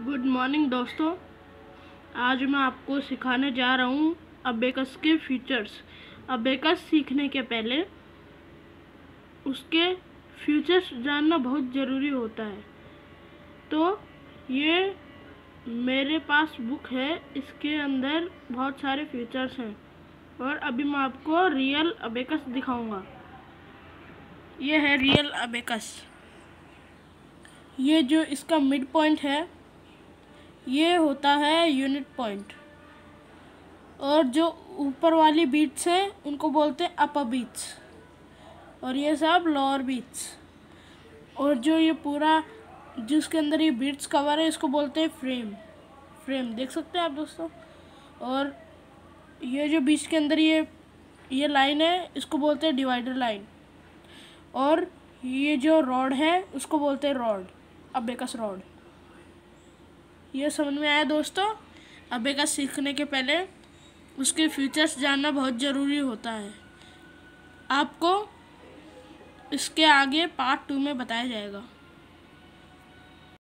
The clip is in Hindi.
गुड मॉर्निंग दोस्तों। आज मैं आपको सिखाने जा रहा हूँ अबेकस के फीचर्स। अबेकस सीखने के पहले उसके फीचर्स जानना बहुत ज़रूरी होता है। तो ये मेरे पास बुक है, इसके अंदर बहुत सारे फीचर्स हैं और अभी मैं आपको रियल अबेकस दिखाऊँगा। ये है रियल अबेकस। ये जो इसका मिड पॉइंट है ये होता है यूनिट पॉइंट और जो ऊपर वाली बीट्स है, उनको बोलते हैं अपर बीट्स और ये सब लोअर बीट्स और जो ये पूरा, जिसके अंदर ये बीट्स कवर है, इसको बोलते हैं फ्रेम फ्रेम देख सकते हैं आप दोस्तों? और ये जो बीच के अंदर ये ये लाइन है, इसको बोलते हैं डिवाइडर लाइन और ये जो रॉड है, उसको बोलते हैं रॉड अबेकस रॉड ये समझ में आया दोस्तों? अबेकस सीखने के पहले उसके फीचर्स जानना बहुत ज़रूरी होता है। आपको इसके आगे पार्ट टू में बताया जाएगा।